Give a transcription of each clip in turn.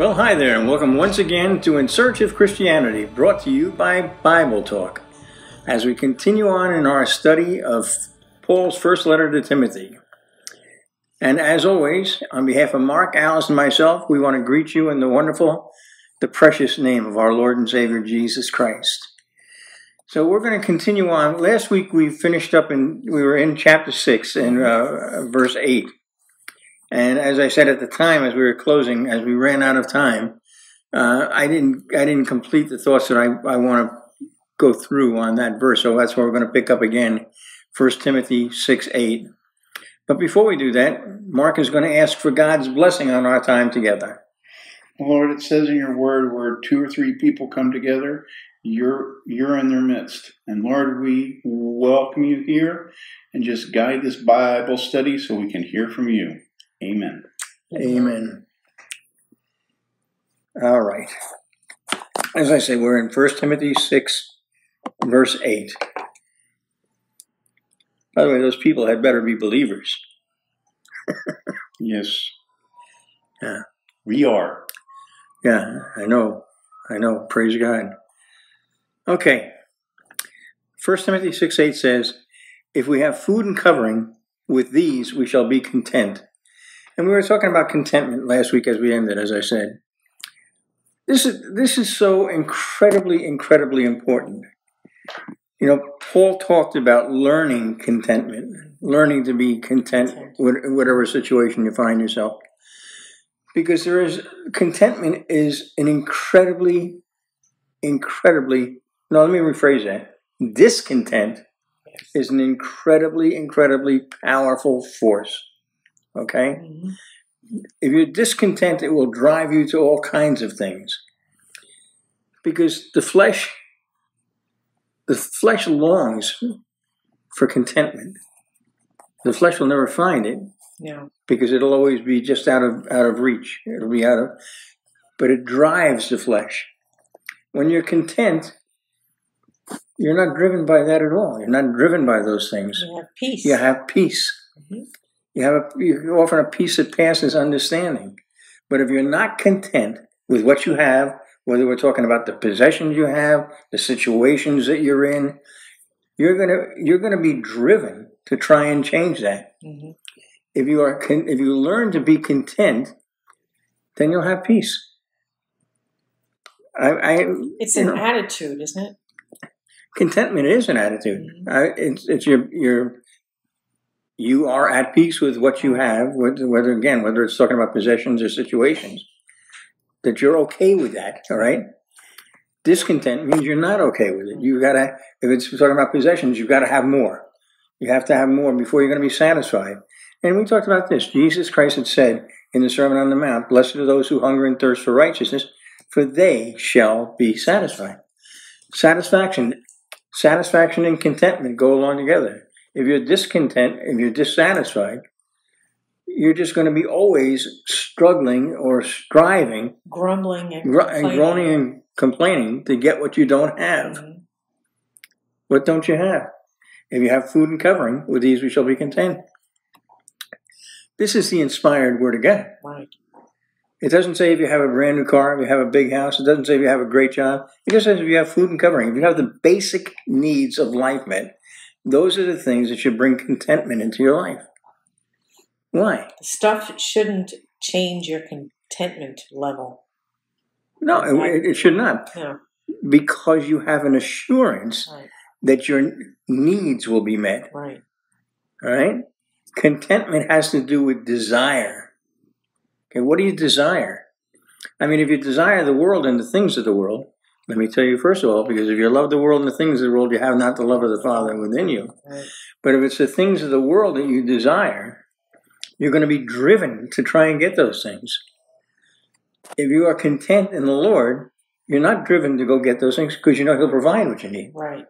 Well, hi there, and welcome once again to In Search of Christianity, brought to you by Bible Talk, as we continue on in our study of Paul's first letter to Timothy. And as always, on behalf of Mark, Alice, and myself, we want to greet you in the wonderful, the precious name of our Lord and Savior Jesus Christ. So we're going to continue on. Last week we finished up in, we were in chapter 6 and uh, verse 8. And as I said at the time, as we were closing, as we ran out of time, uh, I didn't I didn't complete the thoughts that I, I want to go through on that verse. So that's where we're going to pick up again, 1 Timothy 6 8. But before we do that, Mark is going to ask for God's blessing on our time together. Lord, it says in your word where two or three people come together, you're you're in their midst. And Lord, we welcome you here and just guide this Bible study so we can hear from you. Amen. Amen. All right. As I say, we're in 1 Timothy 6, verse 8. By the way, those people had better be believers. Yes. Yeah. We are. Yeah, I know. I know. Praise God. Okay. 1 Timothy 6 8 says, If we have food and covering, with these we shall be content. And we were talking about contentment last week as we ended, as I said. This is this is so incredibly, incredibly important. You know, Paul talked about learning contentment, learning to be content with whatever situation you find yourself. Because there is contentment is an incredibly, incredibly no, let me rephrase that. Discontent is an incredibly, incredibly powerful force. Okay? Mhm. If you're discontent, it will drive you to all kinds of things. Because the flesh, the flesh longs for contentment. The flesh will never find it No. because it'll always be just out of out of reach. It'll be out of, but it drives the flesh. When you're content, you're not driven by that at all. You're not driven by those things. You have peace. You have peace. Mhm. You have a, you often a peace that passes understanding. But if you're not content with what you have, whether we're talking about the possessions you have, the situations that you're in, you're gonna you're gonna be driven to try and change that. Mhm. If you are if you learn to be content, then you'll have peace. I, I It's an know, attitude, isn't it? contentment is an attitude. Mhm. I, it's, it's your your you are at peace with what you have, whether, again whether it's talking about possessions or situations, that you're okay with that. All right. Discontent means you're not okay with it. You gotta if it's talking about possessions, you've got to have more. You have to have more before you're going to be satisfied. And we talked about this. Jesus Christ had said in the Sermon on the Mount, "Blessed are those who hunger and thirst for righteousness, for they shall be satisfied." Satisfaction satisfaction and contentment go along together. If you're discontent, if you're dissatisfied, you're just going to be always struggling or striving Grumbling and, gr- and groaning and complaining to get what you don't have. Mhm. What don't you have? If you have food and covering, with these we shall be content. This is the inspired word of God. Right. It doesn't say if you have a brand new car, if you have a big house. It doesn't say if you have a great job. It just says if you have food and covering. If you have the basic needs of life met, those are the things that should bring contentment into your life. Why? Stuff shouldn't change your contentment level. No, it, it should not. No. Because you have an assurance Right. that your needs will be met. Right. All right? Contentment has to do with desire. Okay, what do you desire? I mean, if you desire the world and the things of the world, let me tell you first of all, because if you love the world and the things of the world, you have not the love of the Father within you. Right. But if it's the things of the world that you desire, you're going to be driven to try and get those things. If you are content in the Lord, you're not driven to go get those things because you know He'll provide what you need. Right.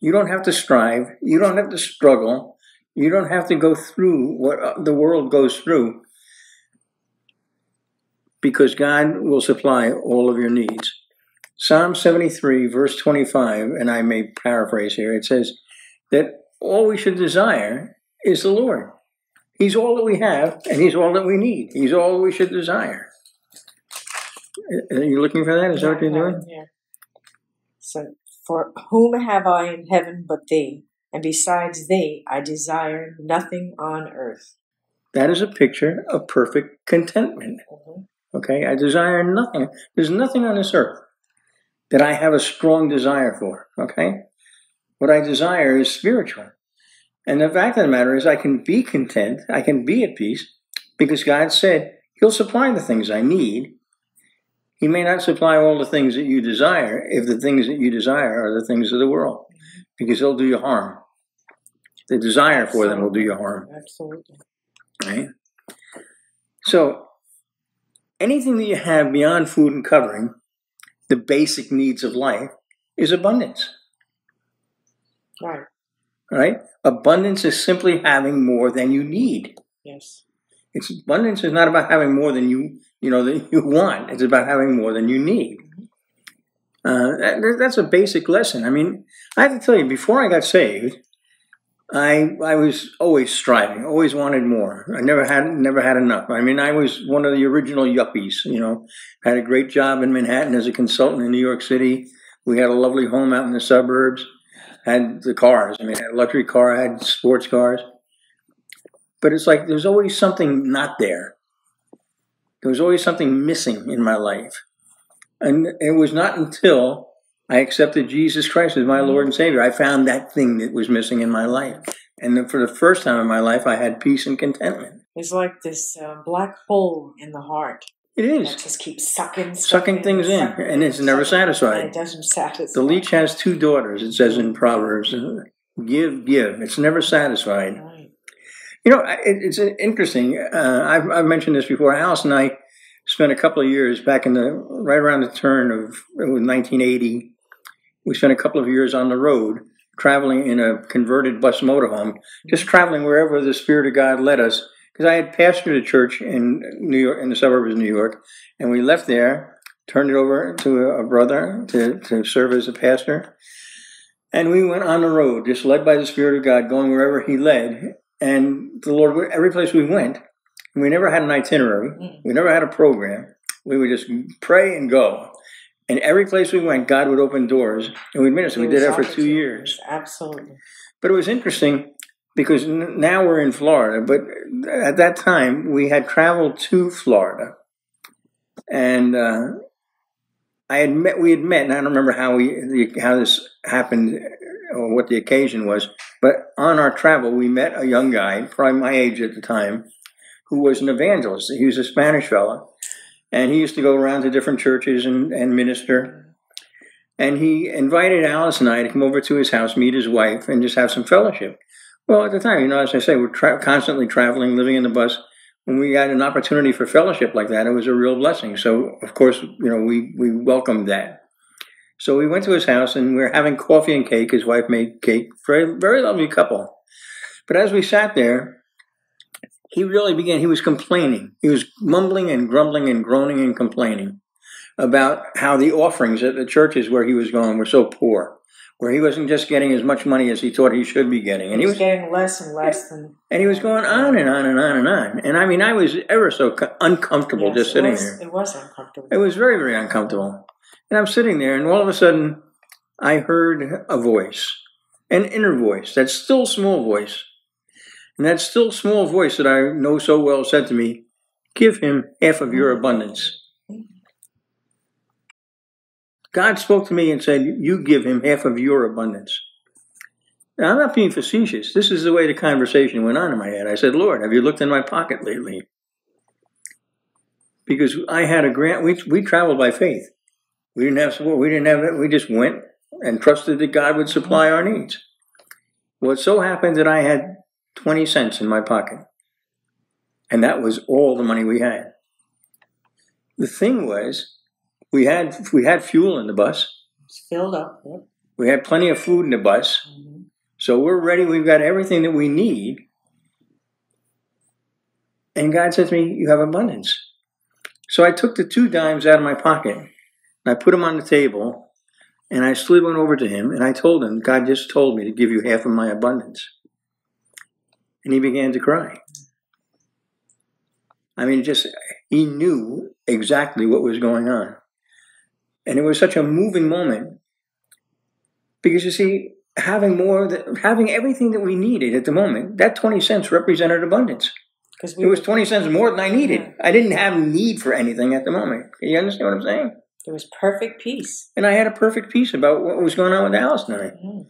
You don't have to strive. You don't have to struggle. You don't have to go through what uh, the world goes through because God will supply all of your needs. Psalm 73, verse 25, and I may paraphrase here, it says that all we should desire is the Lord. He's all that we have, and He's all that we need. He's all we should desire. Are you looking for that? Is that what you're doing? Yeah. So, for whom have I in heaven but thee? And besides thee, I desire nothing on earth. That is a picture of perfect contentment. Mhm. Okay, I desire nothing. There's nothing on this earth that I have a strong desire for. Okay, what I desire is spiritual. And the fact of the matter is, I can be content, I can be at peace, because God said He'll supply the things I need. He may not supply all the things that you desire if the things that you desire are the things of the world, because they'll do you harm. The desire for them will do you harm. Absolutely. Right? So, anything that you have beyond food and covering, the basic needs of life, is abundance. Right. Right? Abundance is simply having more than you need. Yes. It's abundance is not about having more than you you know that you want. It's about having more than you need. Uh, that, that's a basic lesson. I mean, I have to tell you, before I got saved, I I was always striving, always wanted more. I never had never had enough. I mean, I was one of the original yuppies. You know, had a great job in Manhattan as a consultant in New York City. We had a lovely home out in the suburbs. Had the cars. I mean, I had a luxury car. I had sports cars. But it's like there's always something not there. There was always something missing in my life, and it was not until I accepted Jesus Christ as my Lord and Savior. I found that thing that was missing in my life. And then for the first time in my life, I had peace and contentment. It's like this uh, black hole in the heart It that is. just keeps sucking, Sucking things in, sucking, and it's never satisfied. And it doesn't satisfy. The leech has two daughters, it says in Proverbs. Give, give. It's never satisfied. Right. You know, it, it's interesting. Uh, I've, I've mentioned this before. Alice and I spent a couple of years back in the, right around the turn of 1980. We spent a couple of years on the road traveling in a converted bus motorhome, just traveling wherever the Spirit of God led us. Because I had pastored a church in New York, in the suburbs of New York, and we left there, turned it over to a, brother to, to serve as a pastor. And we went on the road, just led by the Spirit of God, going wherever He led. And the Lord, every place we went, we never had an itinerary, Mm. we never had a program. We would just pray and go. And every place we went, God would open doors and we'd minister. We did that for two years. Absolutely. But it was interesting because n- now we're in Florida, but at that time we had traveled to Florida. And uh, I had met, we had met, and I don't remember how we, how this happened or what the occasion was, but on our travel we met a young guy, probably my age at the time, who was an evangelist. He was a Spanish fellow, and he used to go around to different churches and, and minister. And he invited Alice and I to come over to his house, meet his wife, and just have some fellowship. Well, at the time, you know, as I say, we're tra- constantly traveling, living in the bus. When we got an opportunity for fellowship like that, it was a real blessing. So, of course, you know, we, we welcomed that. So we went to his house and we were having coffee and cake. His wife made cake. Very, very lovely couple. But as we sat there, he really began, he was complaining. He was mumbling and grumbling and groaning and complaining about how the offerings at the churches where he was going were so poor, where he wasn't just getting as much money as he thought he should be getting. And he was, getting less and less than. and he was going on and on and on and on. And I mean, I was ever so uncomfortable Yes, just sitting was, there. It was uncomfortable. It was very, very uncomfortable. And I'm sitting there, and all of a sudden, I heard a voice, an inner voice, that still small voice. And that still small voice that I know so well said to me, Give him half of your abundance. God spoke to me and said, You give him half of your abundance. Now, I'm not being facetious. This is the way the conversation went on in my head. I said, Lord, have you looked in my pocket lately? Because I had a grant, we, we traveled by faith. We didn't have support. We didn't have it. We just went and trusted that God would supply our needs. Well, it so happened that I had 20 cents in my pocket. And that was all the money we had. The thing was, we had, we had fuel in the bus. It's filled up. Yep. We had plenty of food in the bus. Mhm. So we're ready. We've got everything that we need. And God said to me, You have abundance. So I took the two dimes out of my pocket and I put them on the table and I slid one over to him and I told him, God just told me to give you half of my abundance. And he began to cry. I mean, just he knew exactly what was going on. And it was such a moving moment because you see, having more, th- having everything that we needed at the moment, that 20 cents represented abundance. Because It was 20 cents more than I needed. I didn't have need for anything at the moment. You understand what I'm saying? There was perfect peace. And I had a perfect peace about what was going on with Alice and I. Mm.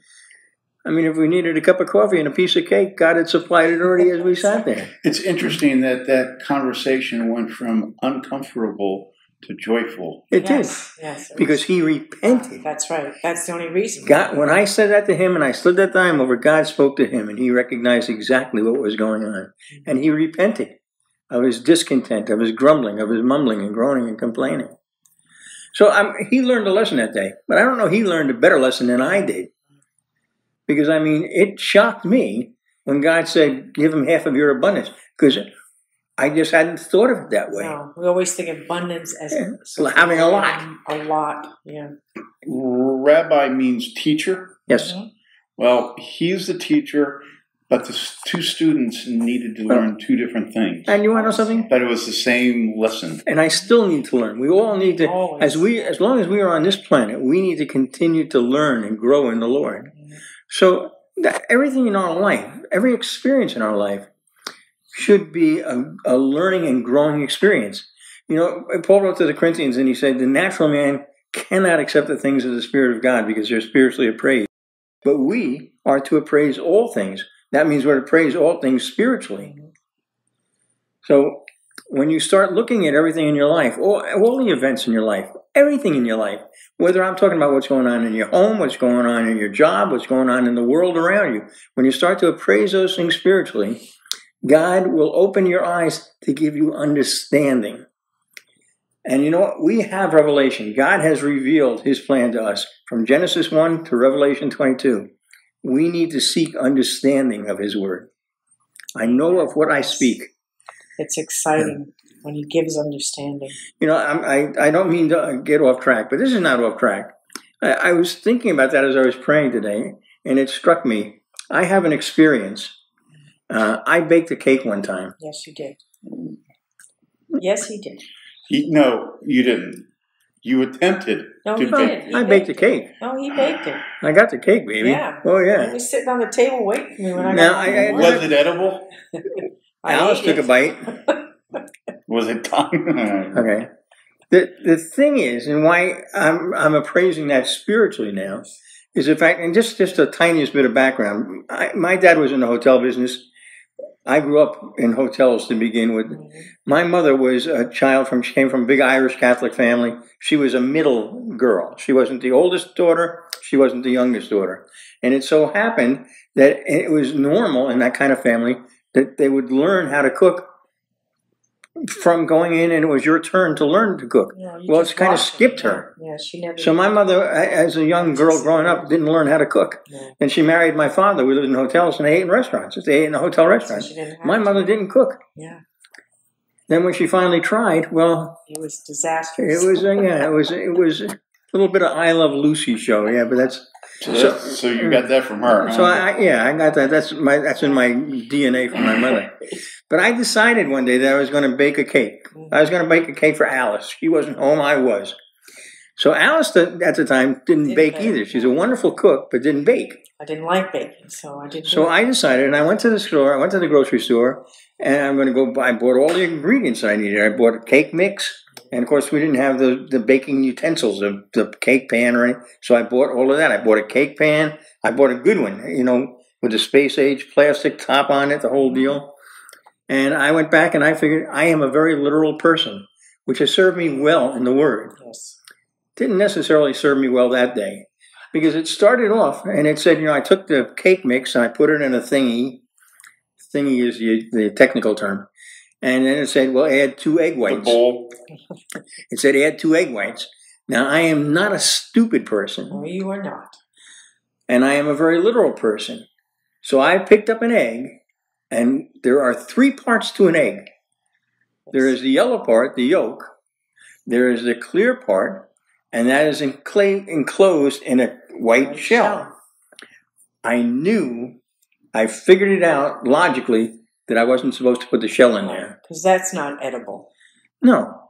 I mean, if we needed a cup of coffee and a piece of cake, God had supplied it already as we sat there. It's interesting that that conversation went from uncomfortable to joyful. It yes, yes. did. it Because was- he repented. That's right. That's the only reason. God, when I said that to him and I slid that dime over, God spoke to him and he recognized exactly what was going on. And he repented of his discontent, of his grumbling, of his mumbling and groaning and complaining. So um, he learned a lesson that day. But I don't know, he learned a better lesson than I did. Because, I mean, it shocked me when God said, give him half of your abundance. Because I just hadn't thought of it that way. No, we always think abundance as Yeah, so having a lot. A lot, yeah. Rabbi means teacher. Yes. Mhm. Well, he's the teacher, but the two students needed to learn two different things. And you want to know something? But it was the same lesson. And I still need to learn. We all need to, Always. as we, as long as we are on this planet, we need to continue to learn and grow in the Lord. So everything in our life, every experience in our life, should be a, a learning and growing experience. You know, Paul wrote to the Corinthians and he said, the natural man cannot accept the things of the Spirit of God because they're spiritually appraised. But we are to appraise all things. That means we're to appraise all things spiritually. So when you start looking at everything in your life, all, all the events in your life, everything in your life, whether I'm talking about what's going on in your home, what's going on in your job, what's going on in the world around you, when you start to appraise those things spiritually, God will open your eyes to give you understanding. And you know what? We have revelation. God has revealed his plan to us from Genesis 1 to Revelation 22. We need to seek understanding of his word. I know of what I speak. It's exciting when he gives understanding. You know, I'm, I, I don't mean to get off track, but this is not off track. I, I was thinking about that as I was praying today, and it struck me. I have an experience. Uh, I baked a cake one time. Yes, you did. Yes, he did. He, no, you didn't. You attempted No, to he bake. did. He I baked a cake. No, he baked it. I got the cake, baby. Yeah. Oh, He yeah. was sitting on the table waiting for me when I Now, got I- I- Was it edible? I Alice ate took a bite. Was it tongue? Okay. The the thing is, and why I'm I'm appraising that spiritually now, is the fact, and just just a tiniest bit of background. I, my dad was in the hotel business. I grew up in hotels to begin with. Mhm. My mother was a child from she came from a big Irish Catholic family. She was a middle girl. She wasn't the oldest daughter. She wasn't the youngest daughter. And it so happened that it was normal in that kind of family that they would learn how to cook from going in, and it was your turn to learn to cook. Well, it's kinda skipped her. Yeah, she never. So my mother, as a young girl growing up, didn't learn how to cook. No. And she married my father. We lived in hotels and they ate in restaurants. They ate in a hotel So restaurant. didn't My to. mother didn't cook. Yeah, Then when she finally tried, well, it was disastrous. it was uh, yeah, it was it was a little bit of I Love Lucy show. Yeah, but that's So, that's- so you got that from her. so huh? I yeah I got that. That's my that's in my DNA from my mother. But I decided one day that I was going to bake a cake. I was going to bake a cake for Alice. She wasn't home. I was. So Alice th- at the time didn't, Didn't bake bake. either. She's a wonderful cook, but didn't bake. I didn't like baking, so I didn't. So do. I decided, and I went to the store. I went to the grocery store, and I'm going to go buy. I bought all the ingredients I needed. I bought a cake mix, and of course, we didn't have the, the baking utensils, the, the cake pan or anything. So I bought all of that. I bought a cake pan. I bought a good one, you know, with the space age plastic top on it, the whole mm-hmm. deal. And I went back and I figured I am a very literal person, which has served me well in the Word Yes. didn't necessarily serve me well that day because it started off and it said, you know, I took the cake mix and I put it in a thingy. Thingy is the, the technical term. And then it said, well, add two egg the whites. bowl. It said, add two egg whites. Now, I am not a stupid person No, you are not. and I am a very literal person. So I picked up an egg and there are three parts to an egg. There is the yellow part, the yolk. There is the clear part, and that is enclosed in a white White shell. I knew, I figured it out logically that I wasn't supposed to put the shell in there. Because that's not edible. No,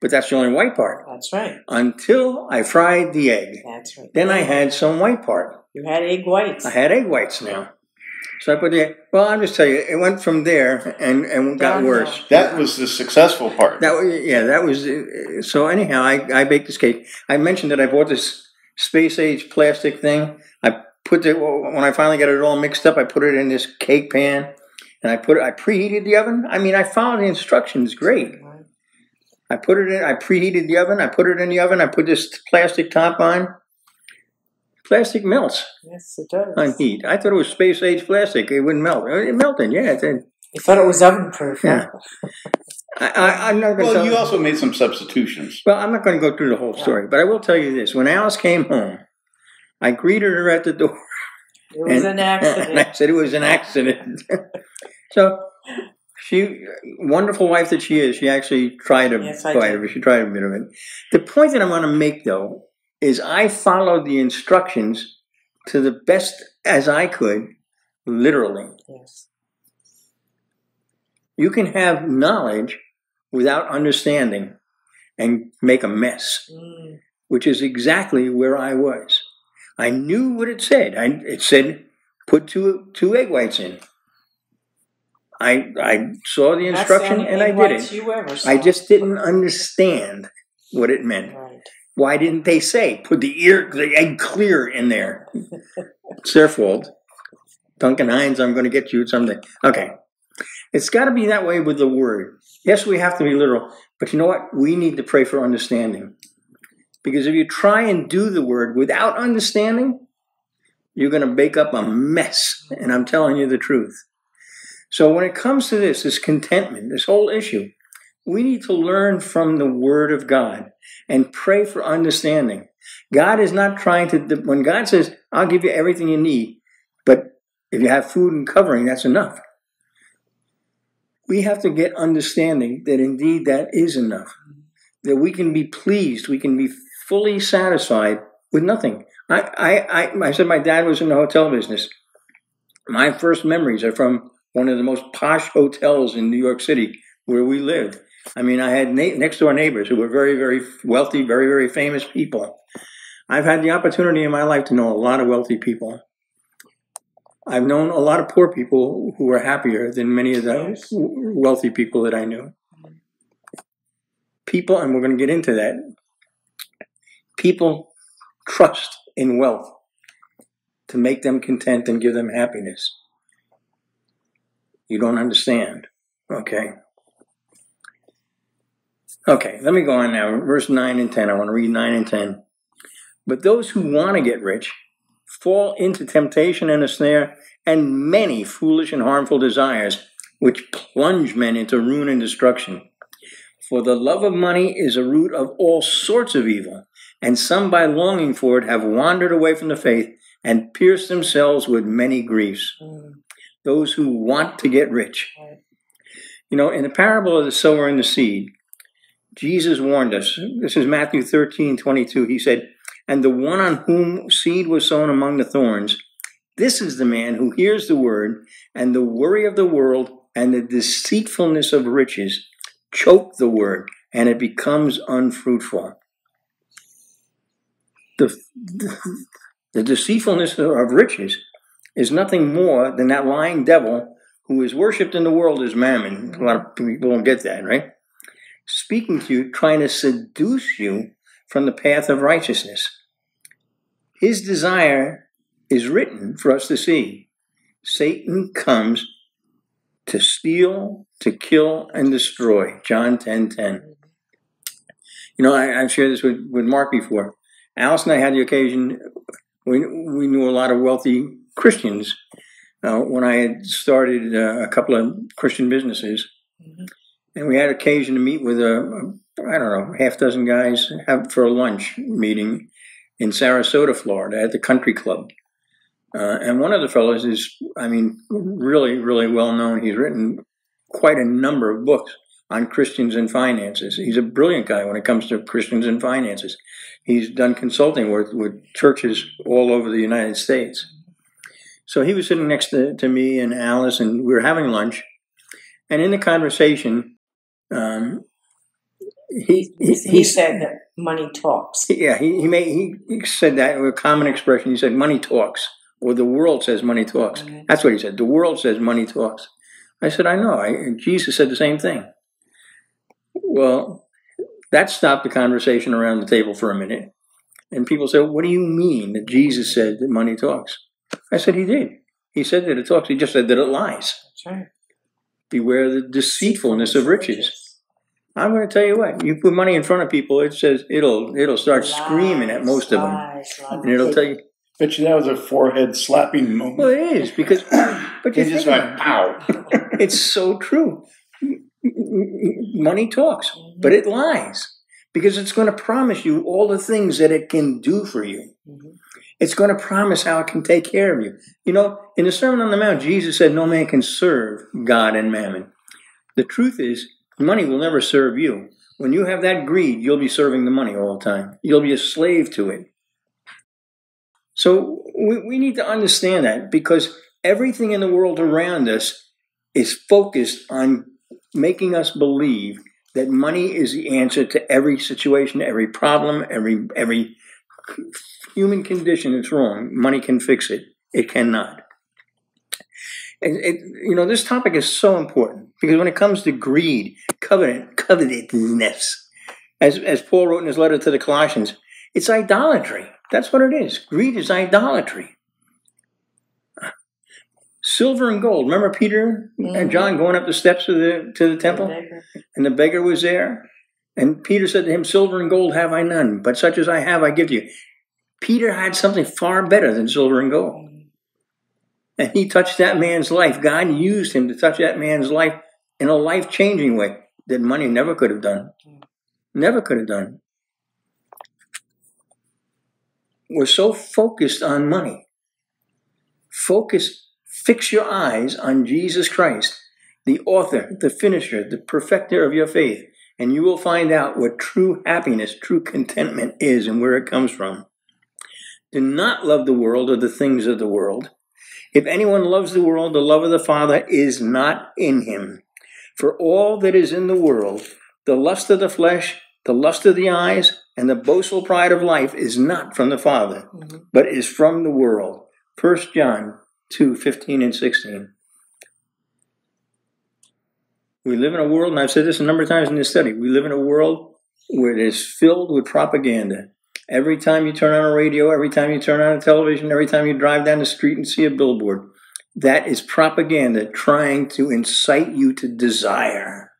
but that's the only white part. That's right. Until I fried the egg. That's right. Then I had some white part. You had egg whites. I had egg whites now. So I put the well. I'll just tell you, it went from there and and got Downhill. worse. That was the successful part. That was yeah. That was so. Anyhow, I I baked this cake. I mentioned that I bought this space age plastic thing. I put it when I finally got it all mixed up. I put it in this cake pan, and I put it. I preheated the oven. I mean, I followed the instructions. Great. I put it in. I preheated the oven. I put it in the oven. I put this plastic top on. Plastic melts Yes, it does. on heat. I thought it was space age plastic. It wouldn't melt. It melted. Yeah. It did. You thought it was oven proof. Yeah. I, I, I'm not going to. Well, you also made some substitutions. Well, I'm not going to go through the whole story, but I will tell you this: when Alice came home, I greeted her at the door, It was and, an accident. I said it was an accident. so, she, wonderful wife that she is, she actually tried a Yes, bite did. She tried a bit of it. The point that I want to make, though, is I followed the instructions to the best as I could, literally. yes. You can have knowledge without understanding and make a mess. Mm. which is exactly where I was. I knew what it said. I, it said put two two egg whites in. I I saw the That's instruction and I did it. You ever saw. I just didn't understand what it meant. Right. Why didn't they say put the ear the egg clear in there? it's their fault. Duncan Hines, I'm going to get you someday. Okay. It's got to be that way with the word. Yes, we have to be literal, but you know what? We need to pray for understanding. Because if you try and do the word without understanding, you're going to bake up a mess. And I'm telling you the truth. So when it comes to this, this contentment, this whole issue, we need to learn from the word of God and pray for understanding. God is not trying to, when God says, I'll give you everything you need, but if you have food and covering, that's enough. We have to get understanding that indeed that is enough. That we can be pleased, we can be fully satisfied with nothing. I, I, I, I said my dad was in the hotel business. My first memories are from one of the most posh hotels in New York City where we lived. I mean, I had na- next door neighbors who were very, very wealthy, very, very famous people. I've had the opportunity in my life to know a lot of wealthy people. I've known a lot of poor people who were happier than many of the w- wealthy people that I knew. People, and we're going to get into that, people trust in wealth to make them content and give them happiness. You don't understand. Okay. Okay, let me go on now. Verse 9 and 10. I want to read 9 and 10. But those who want to get rich fall into temptation and a snare and many foolish and harmful desires, which plunge men into ruin and destruction. For the love of money is a root of all sorts of evil, and some by longing for it have wandered away from the faith and pierced themselves with many griefs. Mm. Those who want to get rich. Right. You know, in the parable of the sower and the seed, Jesus warned us. This is Matthew 13, 22. He said, And the one on whom seed was sown among the thorns, this is the man who hears the word, and the worry of the world and the deceitfulness of riches choke the word, and it becomes unfruitful. The, the, deceitfulness of riches is nothing more than that lying devil who is worshipped in the world as mammon. A lot of people don't get that, right? Speaking to you, trying to seduce you from the path of righteousness. His desire is written for us to see. Satan comes to steal, to kill, and destroy. John 10 10. You know, I, I've shared this with, with Mark before. Alice and I had the occasion, we, we knew a lot of wealthy Christians uh, when I had started uh, a couple of Christian businesses. Mhm. And we had occasion to meet with a, a I don't know, half dozen guys for a lunch meeting in Sarasota, Florida, at the country club. Uh, and one of the fellows is, I mean, really, really well known. He's written quite a number of books on Christians and finances. He's a brilliant guy when it comes to Christians and finances. He's done consulting work with churches all over the United States. So he was sitting next to, to me and Alice, and we were having lunch. And in the conversation, Um, he, he, He, said that money talks. yeah, he, he made he, said that with a common expression. He said, "Money talks," or the world says money talks. Mhm. That's what he said. The world says money talks. I said, I know. I, Jesus said the same thing. Well, that stopped the conversation around the table for a minute. And people said, What do you mean that Jesus said that money talks? I said, He did. He said that it talks. He just said that it lies. That's right. Beware the deceitfulness of riches. I'm going to tell you what. You put money in front of people, it says it'll it'll start screaming at most of them, Lies, lies. and it'll tell you. Bet you that was a forehead slapping moment. Well, it is because, but you He just went pow. It's so true. Money talks, but it lies because it's going to promise you all the things that it can do for you. Mhm. It's going to promise how it can take care of you. You know, in the Sermon on the Mount, Jesus said, No man can serve God and mammon. The truth is, money will never serve you. When you have that greed, you'll be serving the money all the time. You'll be a slave to it. So we, we need to understand that because everything in the world around us is focused on making us believe that money is the answer to every situation, every problem, every every human condition is wrong. Money can fix it. It cannot. And it, you know, this topic is so important because when it comes to greed, covenant, covetousness, as as Paul wrote in his letter to the Colossians, it's idolatry. That's what it is. Greed is idolatry. Silver and gold. Remember Peter and Mhm. John going up the steps of the to the temple? and the beggar was there. And Peter said to him, Silver and gold have I none, but such as I have I give to you. Peter had something far better than silver and gold. And he touched that man's life. God used him to touch that man's life in a life changing way that money never could have done. Never could have done. We're so focused on money. Focus, fix your eyes on Jesus Christ the author, the finisher, the perfecter of your faith, and you will find out what true happiness, true contentment is and where it comes from. Do not love the world or the things of the world. If anyone loves the world, the love of the Father is not in him. For all that is in the world, the lust of the flesh, the lust of the eyes, and the boastful pride of life is not from the Father, Mhm. but is from the world. 1 John 2 15 and 16. We live in a world, and I've said this a number of times in this study, we live in a world where it is filled with propaganda. Every time you turn on a radio, every time you turn on a television, every time you drive down the street and see a billboard, that is propaganda trying to incite you to desire,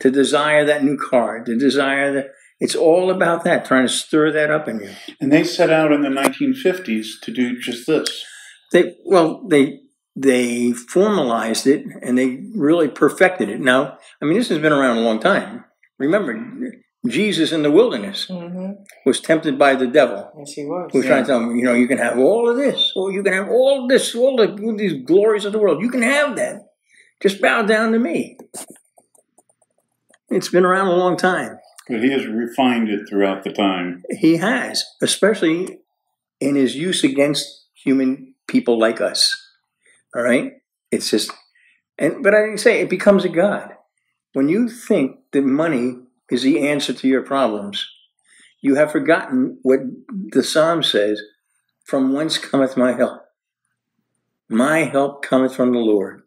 to desire that new car, to desire that. It's all about that, trying to stir that up in you. And they set out in the 1950s to do just this. They well, they they formalized it and they really perfected it. Now, I mean, this has been around a long time. Remember, Jesus in the wilderness Mhm. was tempted by the devil, Yes, he was. who was trying to tell him, you know, you can have all of this, or you can have all this, all the, these glories of the world. You can have that. Just bow down to me. It's been around a long time. But he has refined it throughout the time. He has, especially in his use against human people like us. All right? It's just, and but I say it becomes a god. When you think that money is the answer to your problems, you have forgotten what the psalm says from whence cometh my help? My help cometh from the Lord.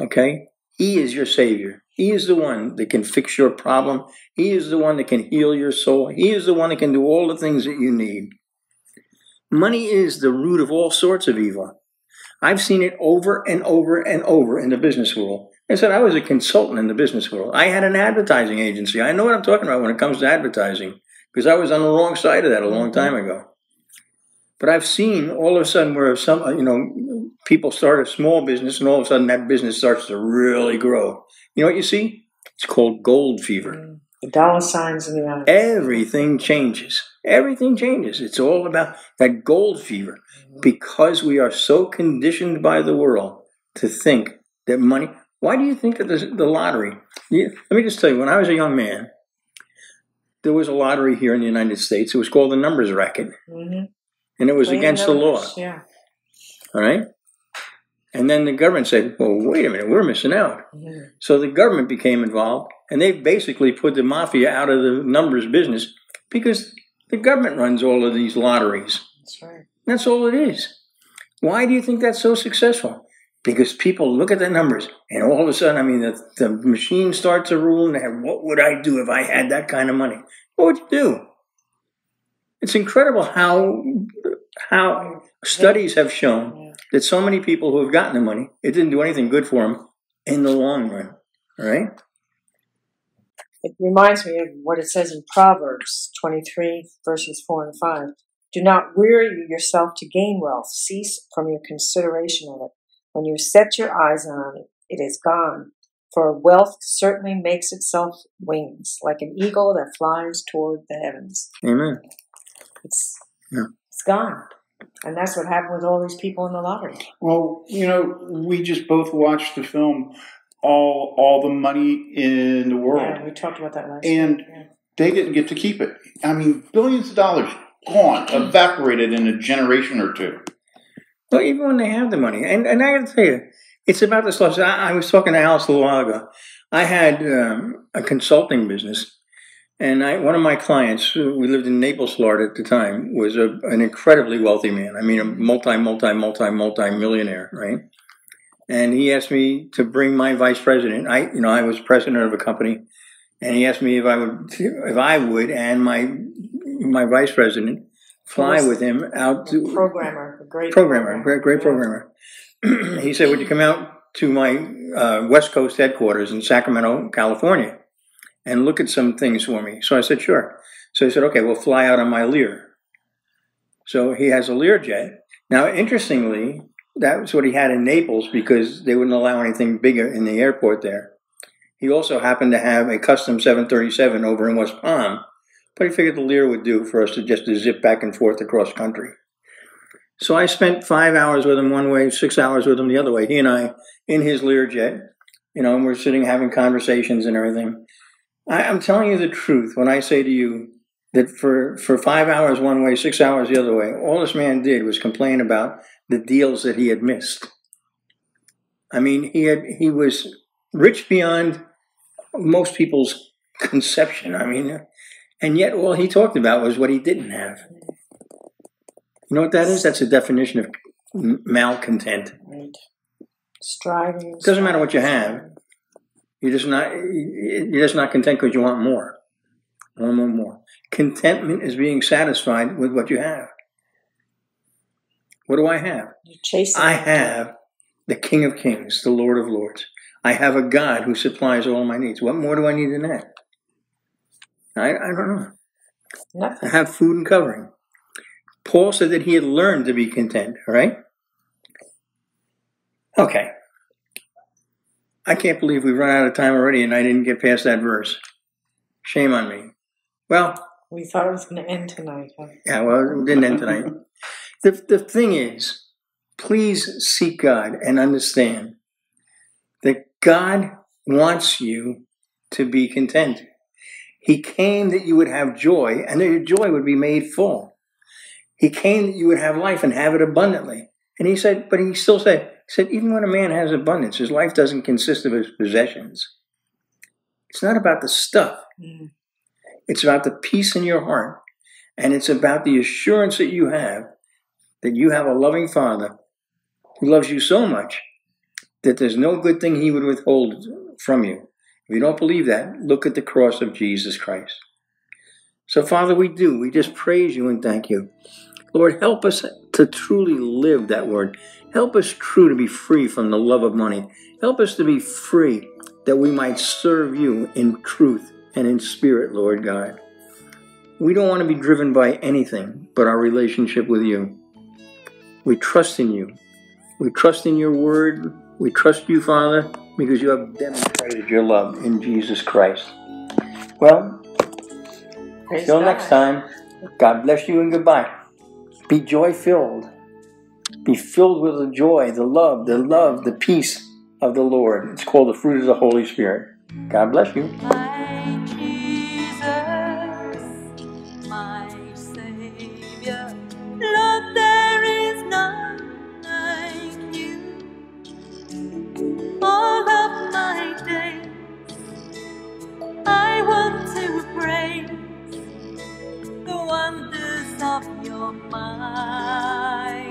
Okay? He is your Savior. He is the one that can fix your problem. He is the one that can heal your soul. He is the one that can do all the things that you need. Money is the root of all sorts of evil. I've seen it over and over and over in the business world. I said I was a consultant in the business world. I had an advertising agency. I know what I'm talking about when it comes to advertising because I was on the wrong side of that a long time ago. But I've seen all of a sudden where some, you know, people start a small business and all of a sudden that business starts to really grow. You know what you see? It's called gold fever. Mm. The dollar signs in the. Everything changes. Everything changes. It's all about that gold fever because we are so conditioned by the world to think that money. Why do you think of the, the lottery? Let me just tell you, when I was a young man, there was a lottery here in the United States. It was called the numbers racket, Mhm. and it was Playing against the law. Yeah. All right. And then the government said, well, wait a minute, we're missing out. Mhm. So the government became involved, and they basically put the mafia out of the numbers business because the government runs all of these lotteries. That's right. That's all it is. Why do you think that's so successful? Because people look at the numbers, and all of a sudden, I mean, the, the machine starts to rule, and they have, what would I do if I had that kind of money? What would you do? It's incredible how how studies have shown that so many people who have gotten the money, it didn't do anything good for them in the long run. All right? It reminds me of what it says in Proverbs 23, verses 4 and 5. Do not weary yourself to gain wealth. Cease from your consideration of it. When you set your eyes on it, it is gone. For wealth certainly makes itself wings, like an eagle that flies toward the heavens. Amen. It's, Yeah. it's gone. And that's what happened with all these people in the lottery. Well, you know, we just both watched the film all all the money in the world. Yeah, we talked about that last And- Yeah. They didn't get to keep it. I mean, billions of dollars gone, evaporated in a generation or two. Well, even when they have the money, and, and I got to tell you, it's about the stuff. I, I was talking to Alice a little while ago. I had um, a consulting business, and I, one of my clients, who- we lived in Naples, Florida at the time, was a, an incredibly wealthy man. I mean, a multi, multi, multi, multi millionaire, right? And he asked me to bring my vice president. I, you know, I was president of a company, and he asked me if I would, if I would, and my my vice president fly with him out to programmer, a great programmer, great, great programmer. he said, "Would you come out to my uh, West Coast headquarters in Sacramento, California, and look at some things for me?" So I said, "Sure." So he said, "Okay, we'll fly out on my Lear." So he has a Lear jet. Now, interestingly, that was what he had in Naples because they wouldn't allow anything bigger in the airport there. He also happened to have a custom 737 over in West Palm, but he figured the Lear would do for us to just to zip back and forth across country. So I spent five hours with him one way, six hours with him the other way. He and I in his Learjet, you know, and we're sitting having conversations and everything. I, I'm telling you the truth when I say to you that for, for five hours one way, six hours the other way, all this man did was complain about the deals that he had missed. I mean, he had he was rich beyond most people's conception. I mean, and yet all he talked about was what he didn't have. You know what that is? That's a definition of malcontent. Right. Striving. It doesn't matter what you have. You're just not you're just not content because you want more. More, more, more. Contentment is being satisfied with what you have. What do I have? Chasing. I have the King of Kings, the Lord of Lords. I have a God who supplies all my needs. What more do I need than that? I, I don't know. Nothing. I have food and covering. Paul said that he had learned to be content, all right? Okay. I can't believe we've run out of time already and I didn't get past that verse. Shame on me. Well, We thought it was going to end tonight. Huh? yeah, well, it didn't end tonight. The, the thing is, please seek God and understand that God wants you to be content. He came that you would have joy and that your joy would be made full. He came that you would have life and have it abundantly. And he said, but he still said, he said, even when a man has abundance, his life doesn't consist of his possessions. It's not about the stuff. Mm. It's about the peace in your heart. And it's about the assurance that you have that you have a loving Father who loves you so much that there's no good thing he would withhold from you. If you don't believe that, look at the cross of Jesus Christ. So, Father, we do. We just praise you and thank you. Lord, help us to truly live that word. Help us true to be free from the love of money. Help us to be free that we might serve you in truth and in spirit, Lord God. We don't want to be driven by anything but our relationship with you. We trust in you. We trust in your word. We trust you, Father, because you have demonstrated your love in Jesus Christ. Well, Praise till God. next time, God bless you and goodbye. Be joy filled. Be filled with the joy, the love, the love, the peace of the Lord. It's called the fruit of the Holy Spirit. God bless you. My My.